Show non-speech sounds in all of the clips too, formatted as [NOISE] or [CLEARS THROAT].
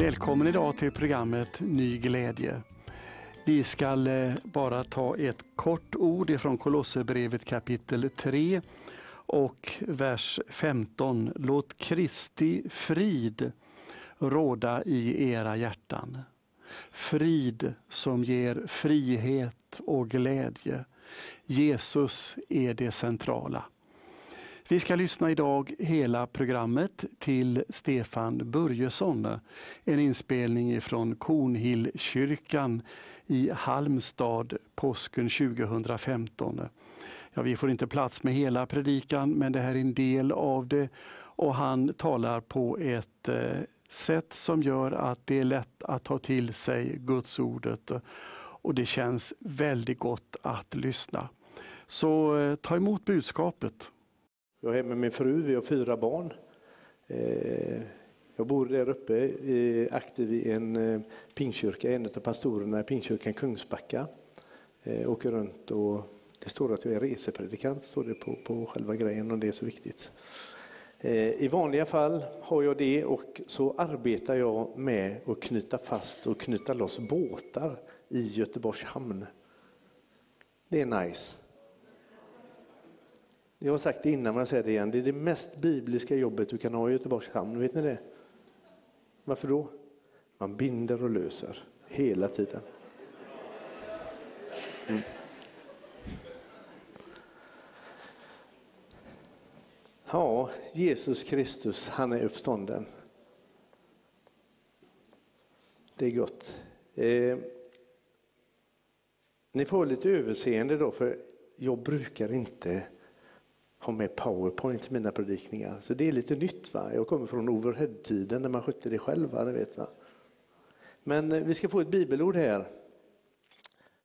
Välkommen idag till programmet Ny glädje. Vi ska eh, bara ta ett kort ord ifrån Kolosserbrevet kapitel 3 och vers 15. Låt Kristi frid råda i era hjärtan. Frid som ger frihet och glädje. Jesus är det centrala. Vi ska lyssna idag hela programmet till Stefan Börjesson. En inspelning från Kornhillkyrkan i Halmstad påsken 2015. Ja, vi får inte plats med hela predikan men det här är en del av det och han talar på ett eh, sätt som gör att det är lätt att ta till sig Guds ordet och det känns väldigt gott att lyssna. Så eh, ta emot budskapet. Jag är med min fru, vi har fyra barn. Eh, jag bor där uppe, aktiv i en eh, pingkyrka, en av pastorerna i pingkyrkan Kungsbacka. Jag åker runt och det står att jag är resepredikant, står det på, på själva grejen och det är så viktigt. I vanliga fall har jag det och så arbetar jag med att knyta fast och knyta loss båtar i Göteborgs hamn. Det är nice. Jag har sagt det innan men jag säger det igen. Det är det mest bibliska jobbet du kan ha i Göteborgs hamn. Vet ni det? Varför då? Man binder och löser hela tiden. Mm. Ja, Jesus Kristus, han är uppstånden. Det är gott. Eh, ni får lite överseende då, för jag brukar inte ha med powerpoint i mina predikningar. Så det är lite nytt. Va? Jag kommer från overhead-tiden när man skötte det själv. Va? Vet, va? Men eh, vi ska få ett bibelord här.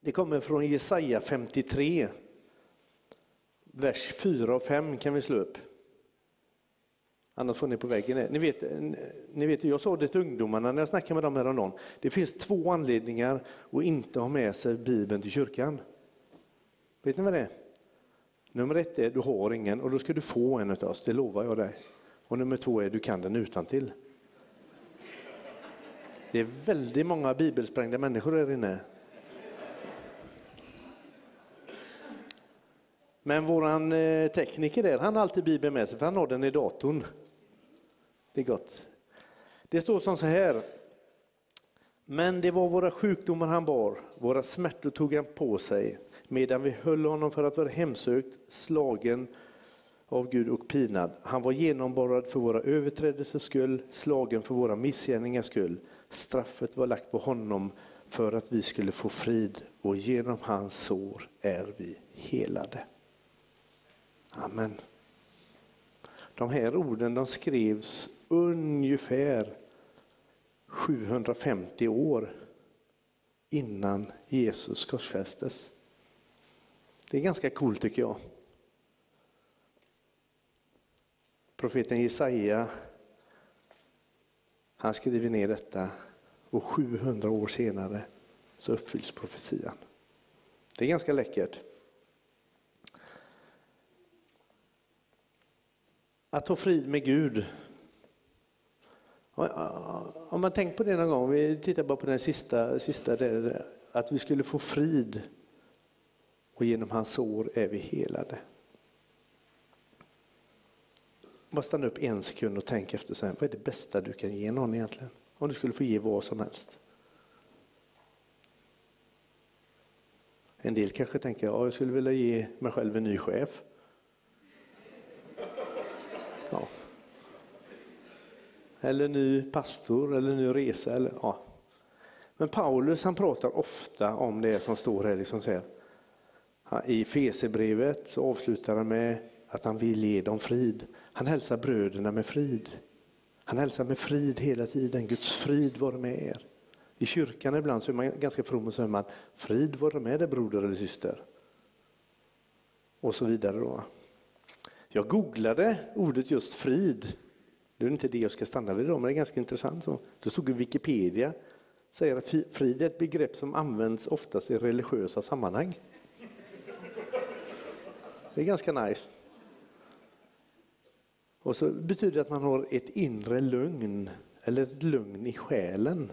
Det kommer från Jesaja 53. Vers 4 och 5 kan vi slå upp. Annars får ni på väggen. Ni vet, eh, ni vet, jag sa det till ungdomarna när jag snackade med dem häromdagen. Det finns två anledningar att inte ha med sig Bibeln till kyrkan. Vet ni vad det är? Nummer ett är du har ingen och då ska du få en av oss, det lovar jag dig. Och nummer två är du kan den utan till. Det är väldigt många bibelsprängda människor här inne. Men våran eh, tekniker där, han har alltid Bibeln med sig för han har den i datorn. Det är gott. Det står som så här. Men det var våra sjukdomar han bar, våra smärtor tog han på sig medan vi höll honom för att vara hemsökt, slagen av Gud och pinad. Han var genomborrad för våra överträdelsers skull, slagen för våra missgärningars skull. Straffet var lagt på honom för att vi skulle få frid och genom hans sår är vi helade. Amen. De här orden de skrevs ungefär 750 år innan Jesus korsfästes. Det är ganska coolt tycker jag. Profeten Jesaja, han skriver ner detta och 700 år senare så uppfylls profetian. Det är ganska läckert. Att ha frid med Gud. Om man tänkt på det någon gång, vi tittar bara på den sista, sista där, att vi skulle få frid och genom hans sår är vi helade. Bara stanna upp en sekund och tänk efter, så här, vad är det bästa du kan ge någon egentligen? Om du skulle få ge vad som helst. En del kanske tänker, ja, jag skulle vilja ge mig själv en ny chef. Ja. Eller ny pastor eller ny resa. Eller, ja. Men Paulus han pratar ofta om det som står här. Liksom så här i Fesebrevet så avslutar han med att han vill ge dem frid. Han hälsar bröderna med frid. Han hälsar med frid hela tiden. Guds frid vare med er. I kyrkan ibland så är man ganska from och säger man frid vare med dig broder eller syster. Och så vidare. Då. Jag googlade ordet just frid. Det är inte det jag ska stanna vid idag men det är ganska intressant. Så. Det stod i Wikipedia säger att frid är ett begrepp som används oftast i religiösa sammanhang. Det är ganska nice. Och så betyder det att man har ett inre lugn eller ett lugn i själen.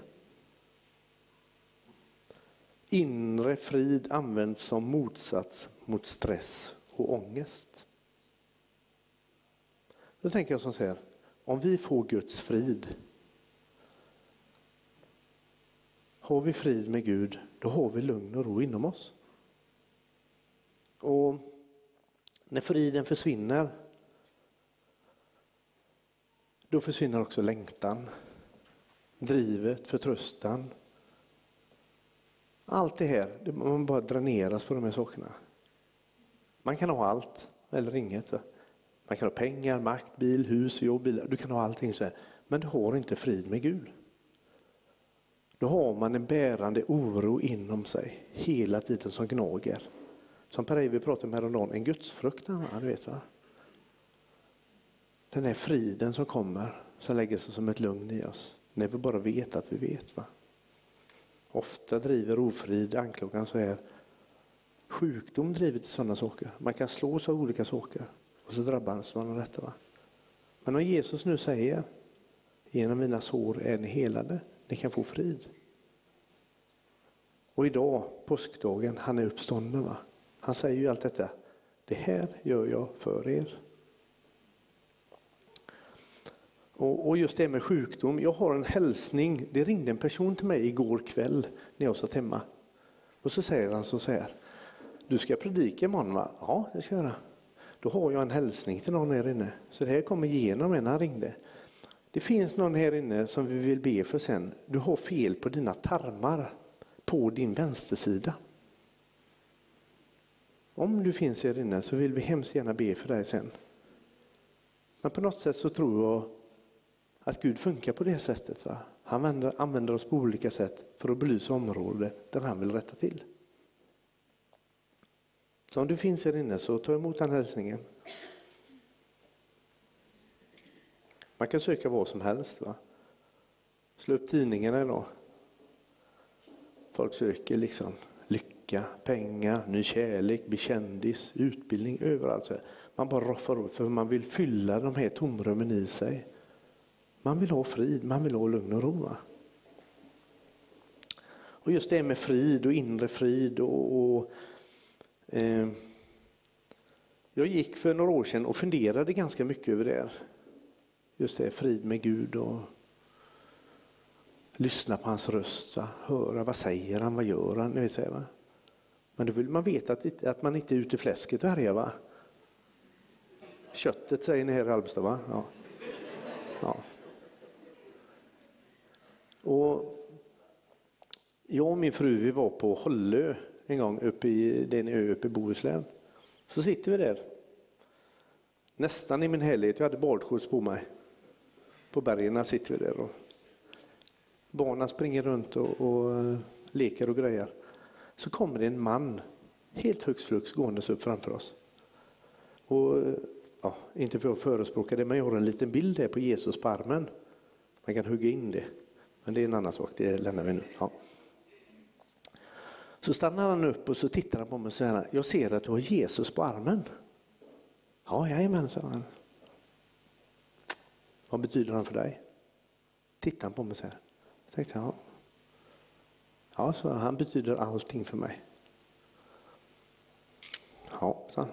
Inre frid används som motsats mot stress och ångest. Då tänker jag som så här, om vi får Guds frid, har vi frid med Gud, då har vi lugn och ro inom oss. Och när friden försvinner, då försvinner också längtan, drivet, förtröstan. Allt det här, man bara dräneras på de här sakerna. Man kan ha allt eller inget. Va? Man kan ha pengar, makt, bil, hus, jobb, bilar. Du kan ha allting så här. Men du har inte frid med Gud. Då har man en bärande oro inom sig hela tiden som gnager. Som Per Eivind pratade om häromdagen, en gudsfruktan. Du vet, va? Den här friden som kommer, som lägger sig som ett lugn i oss. När vi bara vet att vi vet. Va? Ofta driver ofrid anklagan så här. Sjukdom driver till sådana saker. Man kan slås av olika saker och så drabbas man av detta. Va? Men om Jesus nu säger, genom mina sår är ni helade, ni kan få frid. Och idag, påskdagen, han är uppstånden. Va? Han säger ju allt detta. Det här gör jag för er. Och, just det med sjukdom. Jag har en hälsning. Det ringde en person till mig igår kväll när jag satt hemma. Och så säger han så här. Du ska predika imorgon va? Ja, det ska jag göra. Då har jag en hälsning till någon här inne. Så det här kommer igenom när han ringde. Det finns någon här inne som vi vill be för sen. Du har fel på dina tarmar på din vänstersida. Om du finns här inne så vill vi hemskt gärna be för dig sen. Men på något sätt så tror jag att Gud funkar på det sättet. Va? Han använder, använder oss på olika sätt för att belysa områden där han vill rätta till. Så om du finns här inne så ta emot den hälsningen. Man kan söka vad som helst. Va? Slå upp tidningarna idag. Folk söker liksom lycka, pengar, ny kärlek, bli kändis, utbildning, överallt. Man bara roffar upp för man vill fylla de här tomrummen i sig. Man vill ha frid, man vill ha lugn och ro. Va? Och just det med frid och inre frid och, och eh, jag gick för några år sedan och funderade ganska mycket över det. Just det, frid med Gud och lyssna på hans röst, så, höra vad säger han, vad gör han? Ni vet, så va? Men då vill man veta att, att man inte är ute i fläsket och härjar. Va? Köttet säger ni här i Halmstad va? Ja. ja. Och jag och min fru vi var på Hållö en gång uppe i, det är en ö uppe i Bohuslän. Så sitter vi där. Nästan i min helhet, jag hade badskjuts på mig. På bergen sitter vi där. Och barnen springer runt och, och eh, leker och grejer. Så kommer det en man, helt högst flux, gåendes upp framför oss. Och, ja, inte för att förespråka det, men jag har en liten bild där på Jesus på armen. Man kan hugga in det. Men det är en annan sak, det lämnar vi nu. Ja. Så stannar han upp och så tittar han på mig och säger, jag ser att du har Jesus på armen. Ja, jajamän, sa han. Vad betyder han för dig? Tittar han på mig och säger, jag tänkte, ja. Ja, så han betyder allting för mig. Ja, så.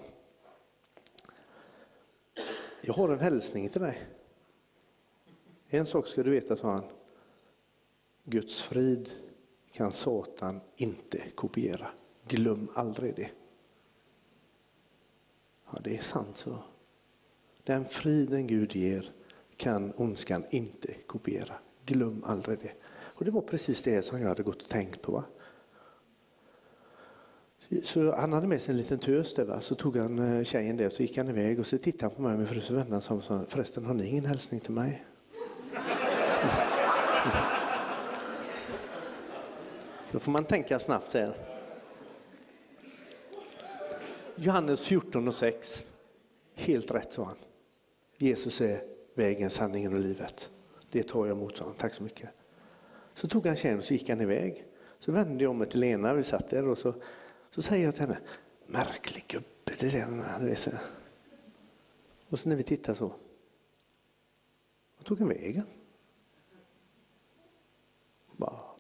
Jag har en hälsning till dig. En sak ska du veta, sa han. Guds frid kan Satan inte kopiera. Glöm aldrig det. Ja, det är sant så. Den friden Gud ger kan ondskan inte kopiera. Glöm aldrig det. Och det var precis det som jag hade gått och tänkt på. Va? Så han hade med sig en liten tös där, va? så tog han eh, tjejen det så gick han iväg och så tittade han på mig med fru vänner och sa förresten har ni ingen hälsning till mig? [LAUGHS] Då får man tänka snabbt säger här. Johannes 14 och 6. Helt rätt sa han. Jesus är vägen, sanningen och livet. Det tar jag emot, sa han. Tack så mycket. Så tog han tjejen och så gick han iväg. Så vände jag mig till Lena, vi satt där och så, så säger jag till henne, märklig gubbe det där. Och så när vi tittar så, vad tog han vägen?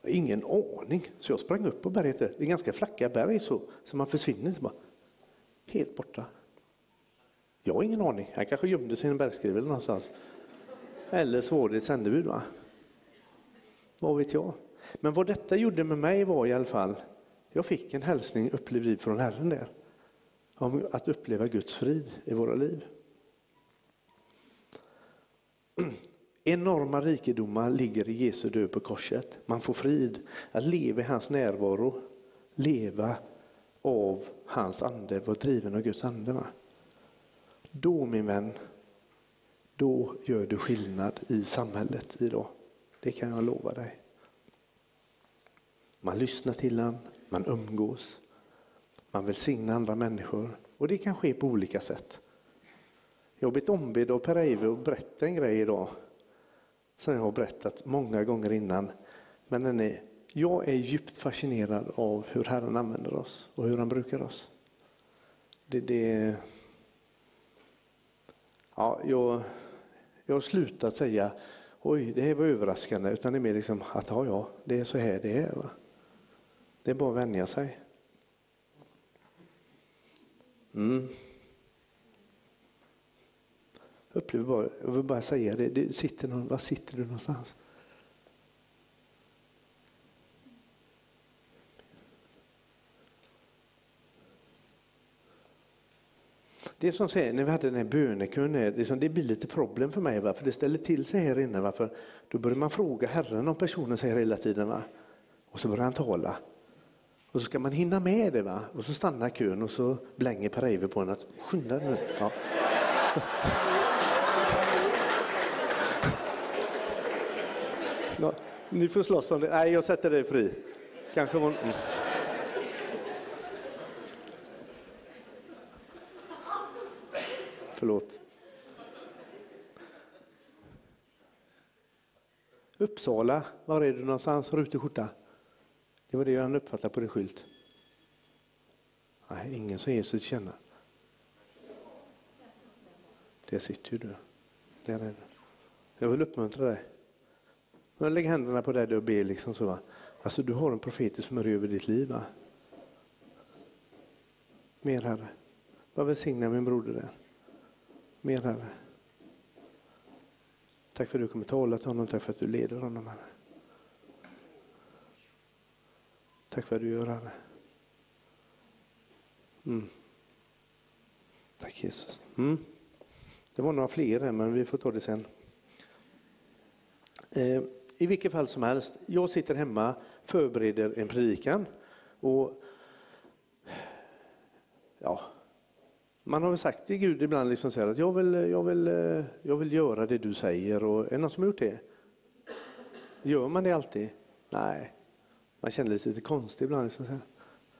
Ingen aning. Så jag sprang upp på berget. Det är ganska flacka berg så, så man försvinner. Så bara, helt borta. Jag har ingen aning. Han kanske gömde sig i en bergskrivel någonstans. Eller så var det ett sändebud. Va? Vad vet jag? Men vad detta gjorde med mig var i alla fall, jag fick en hälsning upplevd från Herren där. Om att uppleva Guds frid i våra liv. [CLEARS THROAT] Enorma rikedomar ligger i Jesu död på korset. Man får frid att leva i hans närvaro, leva av hans ande, vara driven av Guds ande. Va? Då min vän, då gör du skillnad i samhället idag. Det kan jag lova dig. Man lyssnar till honom, man umgås, man välsignar andra människor och det kan ske på olika sätt. Jag har blivit ombedd av Per-Eive att berätta en grej idag som jag har berättat många gånger innan. Men den är, jag är djupt fascinerad av hur Herren använder oss och hur han brukar oss. Det, det, ja, jag, jag har slutat säga oj, det här var överraskande, utan det är mer liksom att ja, ja, det är så här det är. Va? Det är bara att vänja sig. Mm. upplever bara, jag vill bara säga det, det sitter någon, var sitter du någonstans? Det som säger, när vi hade den här bönekön, det, liksom, det blir lite problem för mig, va? för det ställer till sig här inne. Va? För då börjar man fråga Herren om personen säger hela tiden. Va? Och så börjar han tala. Och så ska man hinna med det. Va? Och så stannar kön och så blänger Per-Eive på en att skynda nu. Ja. [LAUGHS] Ja, ni får slåss om det. Nej, jag sätter dig fri. Kanske var... Förlåt. Uppsala, var är du någonstans? Rutig skjorta? Det var det han uppfattade på din skylt. Nej, ingen som Jesus känner. Där sitter ju du. Där är du. Jag vill uppmuntra dig. Men lägg händerna på dig och be liksom så. Va? Alltså du har en profetisk smörja över ditt liv. Va? Mer Herre. Bara välsigna min broder där. Mer Herre. Tack för att du kommer tala till honom. Tack för att du leder honom Herre. Tack för att du gör Herre. Mm. Tack Jesus. Mm. Det var några fler här men vi får ta det sen. Eh, I vilket fall som helst, jag sitter hemma, förbereder en predikan och ja, man har väl sagt till Gud ibland liksom så att jag vill, jag, vill, jag vill göra det du säger och är det någon som har gjort det? Gör man det alltid? Nej, man känner sig lite konstig ibland. Liksom så här.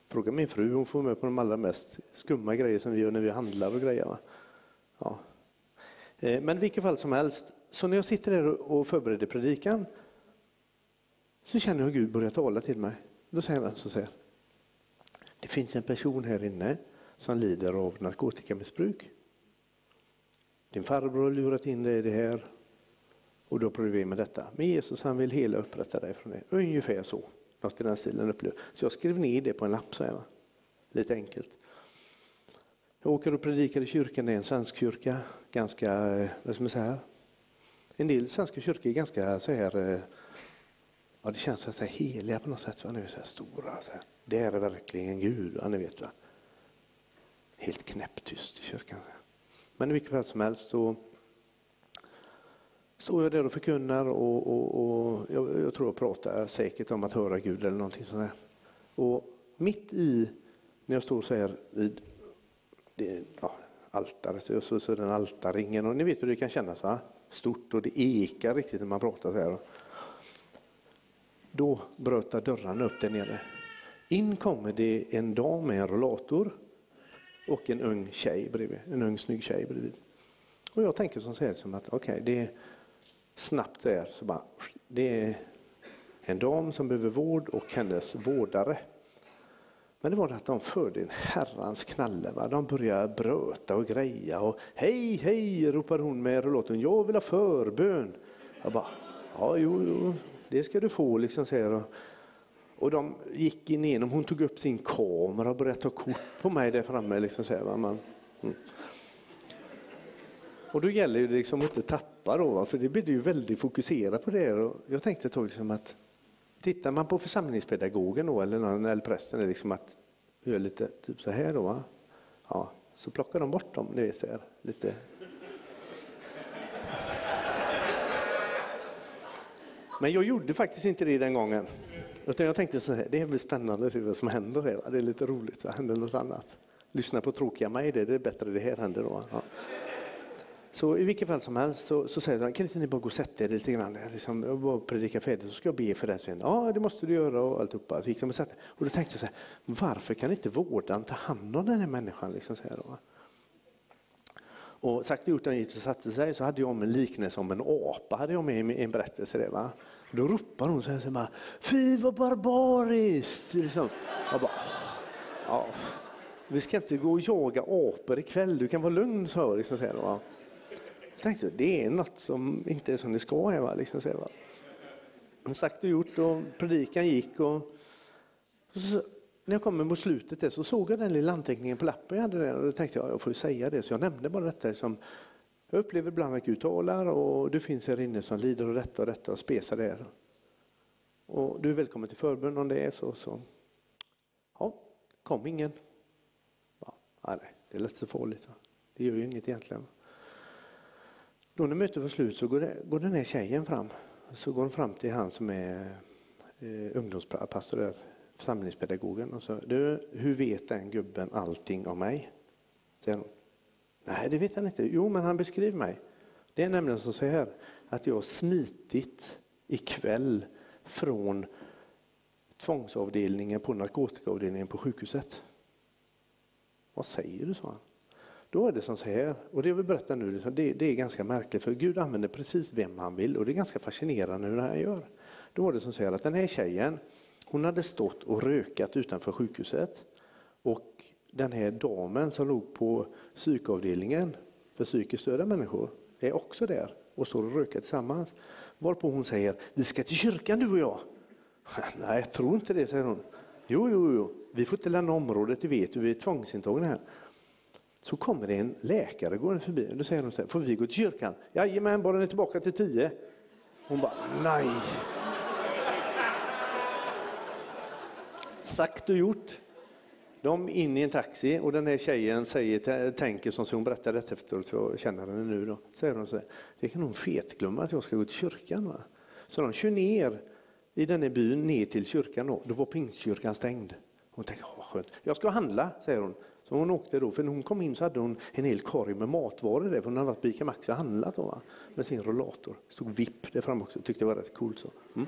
Fråga min fru, hon får med på de allra mest skumma grejer som vi gör när vi handlar och grejer. Ja. Eh, men i vilket fall som helst, så när jag sitter där och förbereder predikan så känner jag hur Gud börjar tala till mig. Då säger han så här. Det finns en person här inne som lider av narkotikamissbruk. Din farbror har lurat in dig i det här och du har problem med detta. Men Jesus han vill hela upprätta dig från det. Ungefär så. Något i den stilen upplever Så jag skrev ner det på en lapp så här. Lite enkelt. Jag åker och predikar i kyrkan, det är en svensk kyrka. Ganska, eh, vad ska man säga? En del svenska kyrkor är ganska så här, eh, ja det känns så här heliga på något sätt. Va? Så här stora. Så här. Det är verkligen Gud, ni vet va. Helt knäpptyst i kyrkan. Men i vilket fall som helst så står jag där och förkunnar och, och, och jag, jag, tror jag pratar säkert om att höra Gud eller någonting sånt där. Och mitt i, när jag står så här vid det, ja, altaret och så, så den altarringen och ni vet hur det kan kännas va? Stort och det ekar riktigt när man pratar så här. Då bröt dörrarna upp där nere. In kommer det en dam med en rollator och en ung tjej bredvid, en ung snygg tjej bredvid. Och jag tänker som så här, som att okej, okay, det är snabbt så här, så bara, det är en dam som behöver vård och hennes vårdare. Men det var att de förde en herrans knalle. Va? De började bröta och greja. Och, hej, hej, ropade hon med rullatorn. Jag vill ha förbön. Jag bara, ja, jo, jo, det ska du få, liksom, säger. Och de gick in igenom, hon tog upp sin kamera och började ta kort på mig där framme. Liksom så här. Man, mm. Och då gäller det liksom att inte tappa då, för det blir ju väldigt fokuserat på det. Och jag tänkte ett tag liksom att tittar man på församlingspedagogen då, eller, någon, eller prästen, är liksom att gör lite typ så här då. Va? Ja, så plockar de bort dem, ni vet, så här, lite Men jag gjorde faktiskt inte det den gången. Utan jag tänkte så här, det blir spännande att se vad som händer. Här, Det är lite roligt, vad händer något annat? Lyssna på tråkiga mig, det är bättre det här händer då. Ja. Så i vilket fall som helst så, så säger han, kan inte ni bara gå och sätta er lite grann, liksom, och bara predika färdigt så ska jag be för det sen. Ja, det måste du göra och alltihopa. Så gick de och, satte och då tänkte jag så här, varför kan inte vårdaren ta hand om den här människan? Liksom så här då? Och sagt och gjort, han gick och satte sig så hade jag en liknelse om en apa, hade jag med i en berättelse. Det, va? Då ropar hon så här, så här fy vad barbariskt! Liksom. Jag bara, ja, vi ska inte gå och jaga apor ikväll, du kan vara lugn, sa jag. Liksom, så här, va? Jag tänkte, det är något som inte är som det ska. Här, va? Liksom, så här, va? Sagt och gjort och predikan gick. Och, och så, när jag kom mot slutet där, så såg jag den lilla anteckningen på lappen jag hade där och då tänkte jag, jag får ju säga det. Så jag nämnde bara detta Liksom, jag upplever ibland att Gud talar och du finns här inne som lider av detta och detta och spesar det. Och du är välkommen till förbön om det är så. så. Ja, kom ingen. Ja, nej, det är så farligt. Va? Det gör ju inget egentligen. Då när mötet var slut så går, det, går den här tjejen fram. Så går hon fram till han som är eh, ungdomspastor där, församlingspedagogen. Och så, du, hur vet den gubben allting om mig? Säger hon. Nej, det vet han inte. Jo, men han beskriver mig. Det är nämligen så här att jag har smitit ikväll från tvångsavdelningen på narkotikaavdelningen på sjukhuset. Vad säger du, sa han. Då är det som så här, och det jag vill berätta nu, liksom, det, det är ganska märkligt för Gud använder precis vem han vill och det är ganska fascinerande hur han gör. Då var det som så här att den här tjejen, hon hade stått och rökat utanför sjukhuset och den här damen som låg på psykavdelningen för psykiskt störda människor är också där och står och röker tillsammans. Varpå hon säger, vi ska till kyrkan du och jag. [LAUGHS] Nej, jag tror inte det, säger hon. Jo, jo, jo, vi får inte lämna området, det vet du, vi är tvångsintagna här. Så kommer det en läkare går förbi och då säger hon så här, får vi gå till kyrkan? Jajamän, bara ni är tillbaka till tio. Hon bara, nej. Sagt och gjort. De in i en taxi och den här tjejen säger, tänker som hon berättar detta efteråt, för jag känner henne nu. Då, säger hon så här, det kan hon fetglömma att jag ska gå till kyrkan. Va? Så de kör ner i den här byn ner till kyrkan. Då, då var pingstkyrkan stängd. Hon tänker, vad skönt. Jag ska handla, säger hon. Så hon åkte då, för när hon kom in så hade hon en hel korg med matvaror där, för hon hade varit på ICA Maxi och handlat då, va? med sin rollator. Det stod VIP där framme också, tyckte det var rätt coolt. Så. Mm.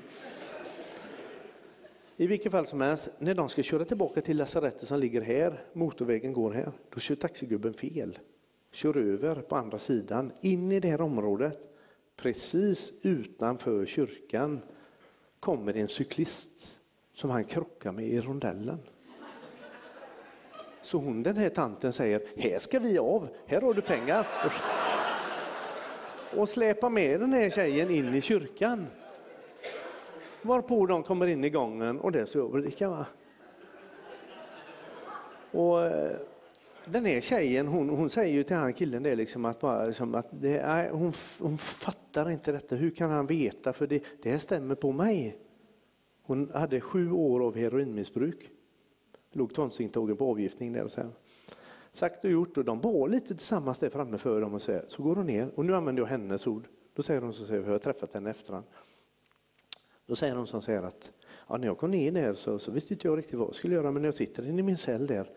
I vilket fall som helst, när de ska köra tillbaka till lasarettet som ligger här, motorvägen går här, då kör taxigubben fel. Kör över på andra sidan, in i det här området. Precis utanför kyrkan kommer en cyklist som han krockar med i rondellen. Så hon, den här tanten säger, här ska vi av, här har du pengar. Och släpar med den här tjejen in i kyrkan. Varpå de kommer in i gången och det står predikar. Va? Och eh, den här tjejen hon, hon säger ju till han killen det liksom att, bara, liksom att det nej, hon, hon fattar inte detta. Hur kan han veta? För det, det stämmer på mig. Hon hade sju år av heroinmissbruk. Låg tvångsintagen på avgiftning där och sen. Sagt och gjort och de bor lite tillsammans där framme för dem och så, så går hon ner och nu använder jag hennes ord. Då säger hon så säger jag har träffat henne efterhand. Då säger hon som säger att ja, när jag kom ner där så, så visste inte jag riktigt vad jag skulle göra men när jag sitter inne i min cell där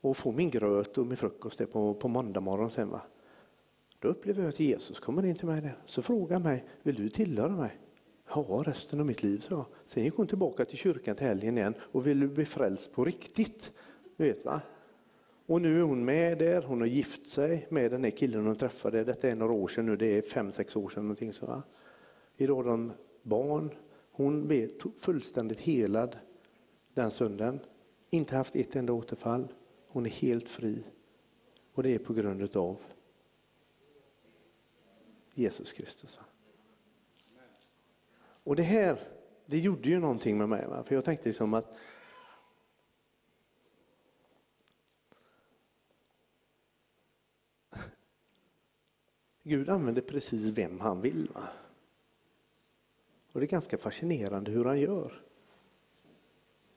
och får min gröt och min frukost där på, på måndag morgon sen va. Då upplever jag att Jesus kommer in till mig där. Så frågar mig, vill du tillhöra mig? Ja, resten av mitt liv, sa jag. Sen gick hon tillbaka till kyrkan till helgen igen och ville bli frälst på riktigt. Du vet va? Och nu är hon med där, hon har gift sig med den här killen hon träffade. Detta är några år sedan nu, det är fem, sex år sedan någonting så. Va? Idag har de barn, hon blev fullständigt helad den söndagen. Inte haft ett enda återfall. Hon är helt fri. Och det är på grund av Jesus Kristus. Och det här det gjorde ju någonting med mig. För jag tänkte liksom att [LAUGHS] Gud använder precis vem han vill. Va? Och Det är ganska fascinerande hur han gör.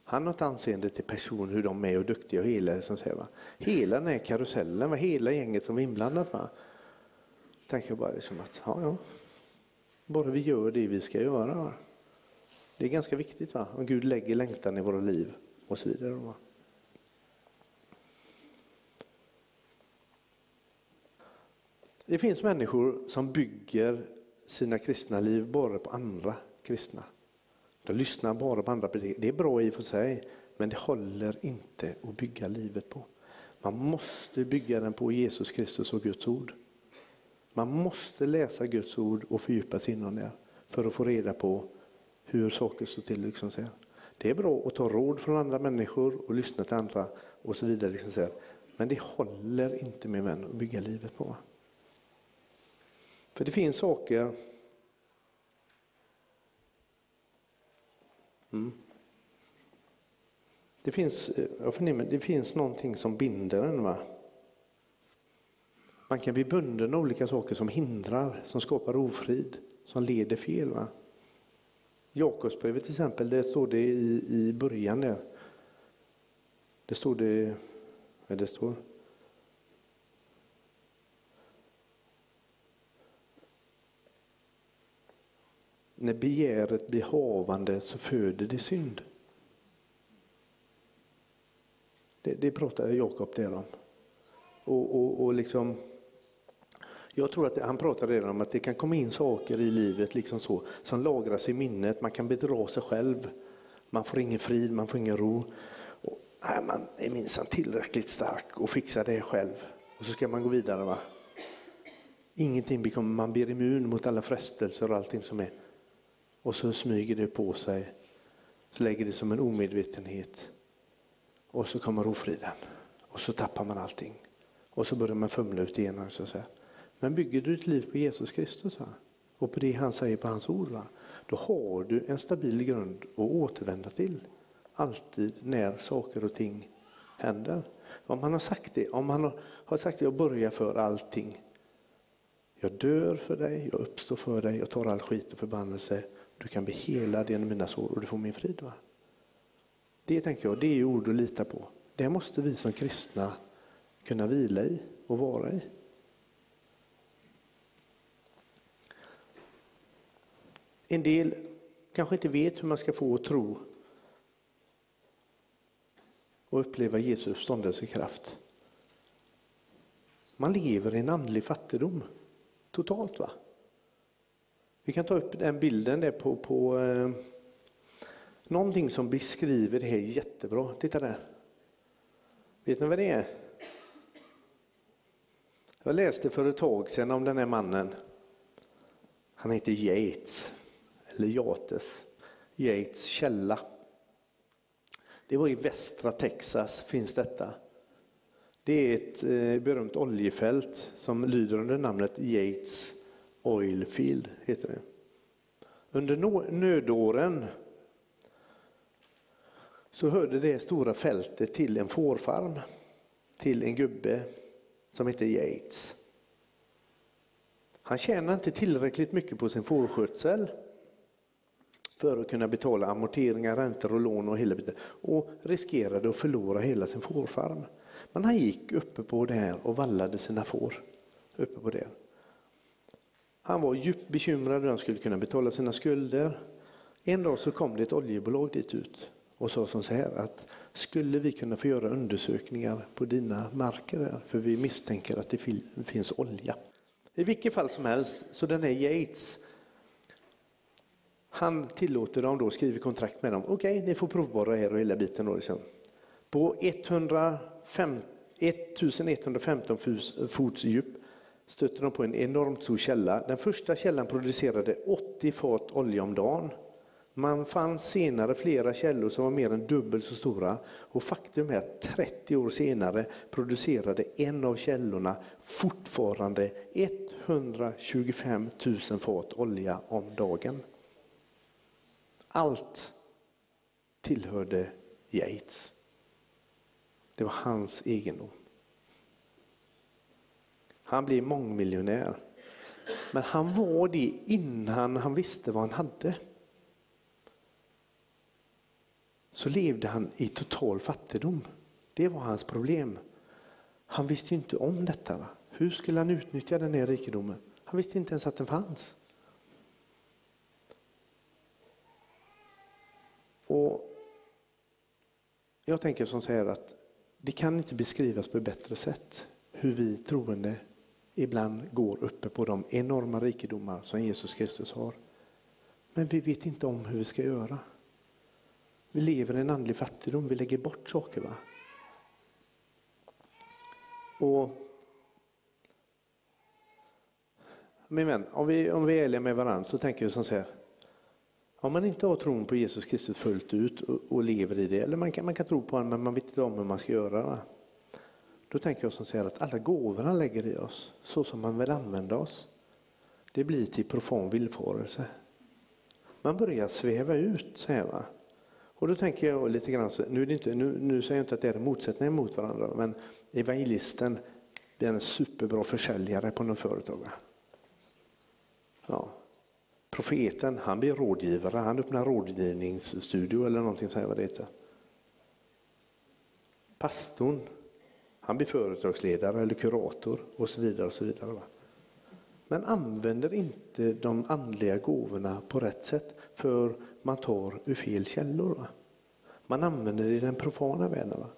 Han har ett anseende till person, hur de är och duktiga och hela, som säger, va? hela den här karusellen, va? hela gänget som är inblandat. Va? tänker jag bara liksom att, ja, ja, bara vi gör det vi ska göra. Va? Det är ganska viktigt va? om Gud lägger längtan i våra liv och så vidare. Va? Det finns människor som bygger sina kristna liv bara på andra kristna. De lyssnar bara på andra Det är bra i och för sig, men det håller inte att bygga livet på. Man måste bygga den på Jesus Kristus och Guds ord. Man måste läsa Guds ord och fördjupa sig inom det för att få reda på hur saker står till. Liksom så Det är bra att ta råd från andra människor och lyssna till andra och så vidare. Liksom så Men det håller inte med vän, att bygga livet på. För det finns saker mm. Det finns, eh, jag förnimmer, det finns någonting som binder en. Va? Man kan bli bunden av olika saker som hindrar, som skapar ofrid, som leder fel. Va? Jakobsbrevet till exempel, det står det i, i början där. Det står det, det står? När begäret blir havande så föder det synd. Det, det pratar Jakob där om. Och, och, och liksom, jag tror att han pratar redan om att det kan komma in saker i livet liksom så, som lagras i minnet. Man kan bedra sig själv. Man får ingen frid, man får ingen ro. Och, nej, man är minsann tillräckligt stark och fixar det själv. Och så ska man gå vidare. Va? Ingenting bekommer, man blir immun mot alla frestelser och allting som är. Och så smyger det på sig, så lägger det som en omedvetenhet. Och så kommer ofriden. Och så tappar man allting. Och så börjar man fumla ut igen. Så att Men bygger du ditt liv på Jesus Kristus va? och på det han säger på hans ord, va? då har du en stabil grund att återvända till. Alltid när saker och ting händer. Om han har sagt det, om han har sagt att jag börjar för allting. Jag dör för dig, jag uppstår för dig, jag tar all skit och förbannelse. Du kan bli helad genom mina sår och du får min frid. Va? Det tänker jag, det är ord att lita på. Det måste vi som kristna kunna vila i och vara i. En del kanske inte vet hur man ska få att tro och uppleva Jesu uppståndelsekraft. Man lever i en andlig fattigdom, totalt. va? Vi kan ta upp den bilden där på, på eh, någonting som beskriver det här jättebra. Titta där. Vet ni vad det är? Jag läste för ett tag sedan om den här mannen. Han heter Yates, eller Yates. Yates källa. Det var i västra Texas finns detta. Det är ett eh, berömt oljefält som lyder under namnet Yates Oilfield. Heter det. Under nödåren så hörde det stora fältet till en fårfarm, till en gubbe som hette Yates. Han tjänade inte tillräckligt mycket på sin fårskötsel för att kunna betala amorteringar, räntor och lån och hela biten och riskerade att förlora hela sin fårfarm. Men han gick uppe på det här och vallade sina får. Uppe på det. Han var djupt bekymrad hur han skulle kunna betala sina skulder. En dag så kom det ett oljebolag dit ut och sa som så här att skulle vi kunna få göra undersökningar på dina marker där? För vi misstänker att det finns olja. I vilket fall som helst, så den här Yates, han tillåter dem då, skriver kontrakt med dem. Okej, okay, ni får provborra här och hela biten. Då liksom. På 105, 1115 fots djup stötte de på en enormt stor källa. Den första källan producerade 80 fat olja om dagen. Man fann senare flera källor som var mer än dubbelt så stora och faktum är att 30 år senare producerade en av källorna fortfarande 125 000 fat olja om dagen. Allt tillhörde Yates. Det var hans egendom. Han blir mångmiljonär. Men han var det innan han visste vad han hade. Så levde han i total fattigdom. Det var hans problem. Han visste inte om detta. Va? Hur skulle han utnyttja den här rikedomen? Han visste inte ens att den fanns. Och Jag tänker som så här att det kan inte beskrivas på ett bättre sätt hur vi troende ibland går uppe på de enorma rikedomar som Jesus Kristus har. Men vi vet inte om hur vi ska göra. Vi lever i en andlig fattigdom, vi lägger bort saker. Va? Och Min vän, om vi, om vi är ärliga med varandra så tänker vi som så här. Om man inte har tron på Jesus Kristus fullt ut och, och lever i det, eller man kan, man kan tro på honom men man vet inte om hur man ska göra. Va? Då tänker jag som säger att alla gåvor han lägger i oss, så som han vill använda oss, det blir till profan villfarelse. Man börjar sväva ut, säger jag. Och då tänker jag lite grann, så, nu, är det inte, nu, nu säger jag inte att det är motsättningar mot varandra, men evangelisten är en superbra försäljare på något företag. Ja. Profeten, han blir rådgivare, han öppnar rådgivningsstudio eller någonting säger vad det heter. Pastorn, han blir företagsledare eller kurator och så vidare. Och så vidare va? Men använder inte de andliga gåvorna på rätt sätt för man tar ur fel källor. Va? Man använder det i den profana världen. Va?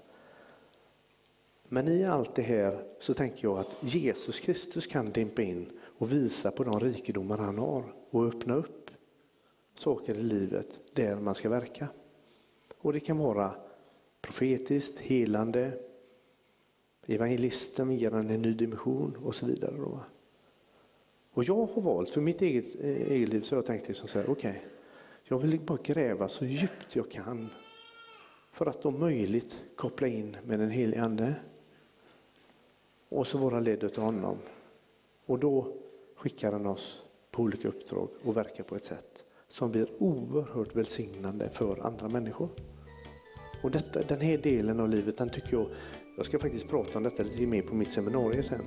Men i allt det här så tänker jag att Jesus Kristus kan dimpa in och visa på de rikedomar han har och öppna upp saker i livet där man ska verka. Och det kan vara profetiskt, helande, evangelisten ger en ny dimension och så vidare. Då. Och jag har valt, för mitt eget, eh, eget liv så har jag tänkt liksom så här, okej, okay, jag vill bara gräva så djupt jag kan för att om möjligt koppla in med den helige Ande och så vara ledd av honom. Och då skickar han oss på olika uppdrag och verkar på ett sätt som blir oerhört välsignande för andra människor. Och detta, den här delen av livet, den tycker jag, jag ska faktiskt prata om detta lite mer på mitt seminarium sen.